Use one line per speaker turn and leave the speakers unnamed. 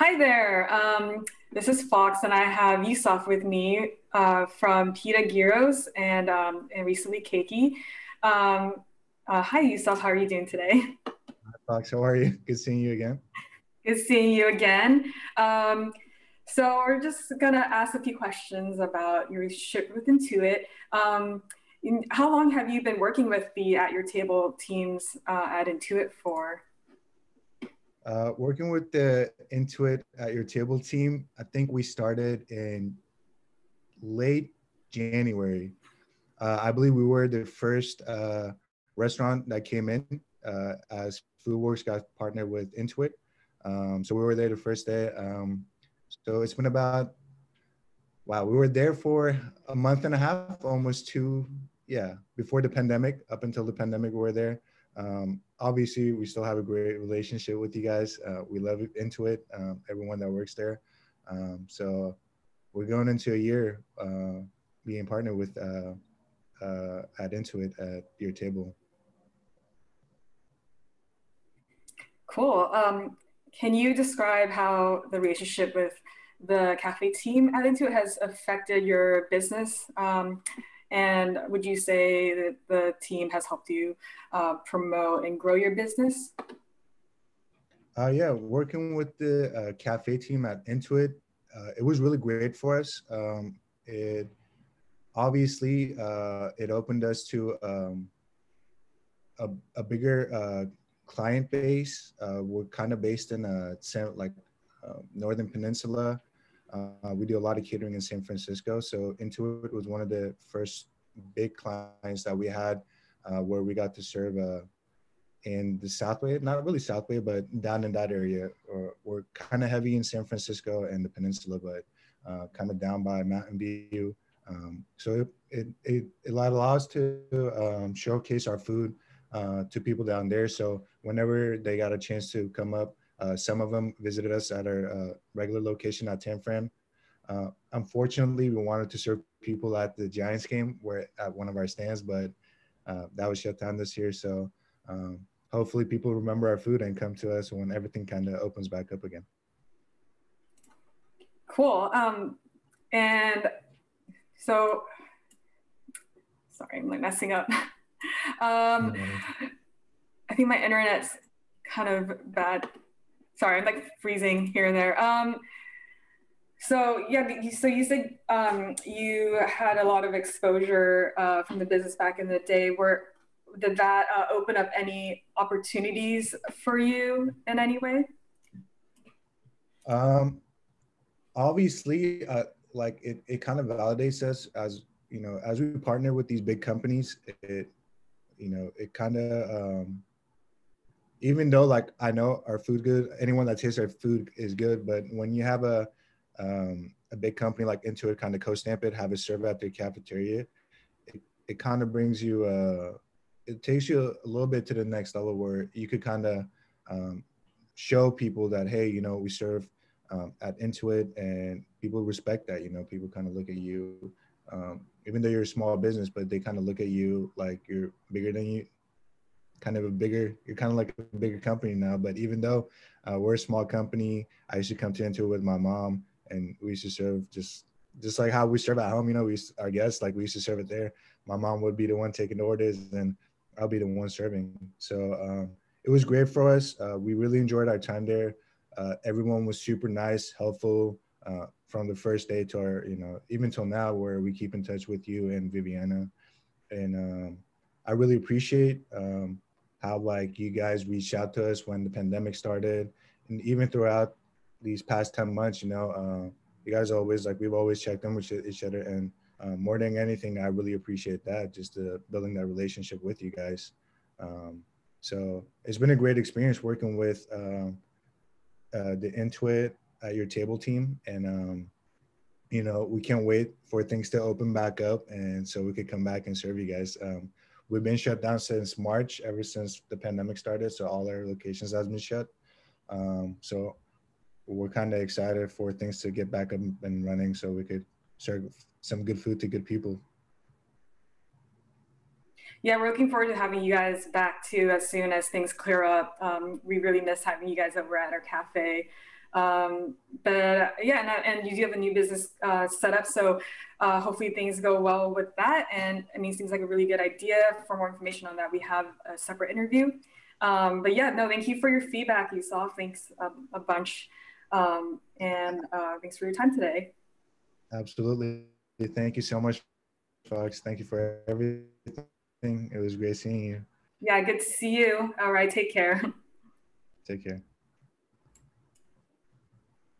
Hi there. Um, this is Fox, and I have Yusuf with me uh, from Pita Giros and, um, and recently Cakiee. Um, uh, hi, Yusuf. How are you doing today?
Hi, Fox. How are you? Good seeing you again.
Good seeing you again. Um, so we're just gonna ask a few questions about your relationship with Intuit. Um, in, how long have you been working with the At Your Table teams uh, at Intuit for?
Uh, working with the Intuit at your table team, I think we started in late January. Uh, I believe we were the first uh, restaurant that came in uh, as FoodWorks got partnered with Intuit. Um, so we were there the first day. Um, so it's been about, wow, we were there for a month and a half, almost two, yeah, before the pandemic, up until the pandemic, we were there. Um, obviously, we still have a great relationship with you guys. Uh, we love Intuit, um, everyone that works there. Um, so we're going into a year uh, being partnered with uh, uh, at Intuit at your table.
Cool. Um, can you describe how the relationship with the cafe team at Intuit has affected your business? Um, and would you say that the team has helped you uh, promote and grow your business?
Uh, yeah, working with the uh, cafe team at Intuit, uh, it was really great for us. Um, it obviously uh, it opened us to um, a, a, bigger uh, client base. we're kind of based in a like Northern Peninsula, uh, we do a lot of catering in San Francisco. So Intuit was one of the first big clients that we had uh, where we got to serve uh, in the South Bay, not really South Bay, but down in that area. Or, we're kind of heavy in San Francisco and the peninsula, but uh, kind of down by Mountain View. Um, so it, it, it, allowed us to um, showcase our food uh, to people down there. So whenever they got a chance to come up, uh, some of them visited us at our uh, regular location at Tanforan. Uh, unfortunately, we wanted to serve people at the Giants game, where at one of our stands, but uh, that was shut down this year. So um, hopefully, people remember our food and come to us when everything kind of opens back up again.
Cool. Um, and so, sorry, I'm like messing up. um, I think my internet's kind of bad sorry, I'm like freezing here and there. Um, so yeah, so you said um, you had a lot of exposure uh, from the business back in the day. Where did that uh, open up any opportunities for you in any way?
Um, obviously, uh, like it, it kind of validates us as you know, as we partner with these big companies. It, you know, it kind of um, even though like I know our food good, anyone that tastes our food is good, but when you have a um, a big company like Intuit kind of co-stamp it, have it serve at their cafeteria, it, it kind of brings you uh it takes you a little bit to the next level where you could kind of um, show people that hey, you know, we serve um, at Intuit and people respect that. You know, people kind of look at you, um, even though you're a small business, but they kind of look at you like you're bigger than you kind of a bigger you're kind of like a bigger company now but even though uh, we're a small company i used to come to Intuit with my mom and we used to serve just just like how we serve at home you know we used, our guests like we used to serve it there. My mom would be the one taking the orders and i'll be the one serving. So um, it was great for us. Uh, we really enjoyed our time there. Uh, everyone was super nice helpful uh, from the first day to our you know even till now where we keep in touch with you and viviana. And um, i really appreciate um, how like you guys reached out to us when the pandemic started. And even throughout these past 10 months you know uh, you guys always like we've always checked in with each other. And uh, more than anything i really appreciate that just uh, building that relationship with you guys. Um, so it's been a great experience working with um, uh, the intuit at your table team. And um, you know we can't wait for things to open back up. And so we could come back and serve you guys. Um, we've been shut down since March, ever since the pandemic started. So all our locations has been shut. Um, so we're kind of excited for things to get back up and running, so we could serve some good food to good people.
Yeah, we're looking forward to having you guys back too as soon as things clear up. Um, we really miss having you guys over at our cafe. Um, but yeah, and, and, you do have a new business uh, set up. So uh, hopefully things go well with that. And I mean, seems like a really good idea. For more information on that, we have a separate interview. Um, but yeah, no, thank you for your feedback, Yusuf. Thanks a, a bunch. Um, and uh, thanks for your time today.
Absolutely. Thank you so much, Fox. Thank you for everything. It was great seeing you.
Yeah, good to see you. All right, take care.
Take care.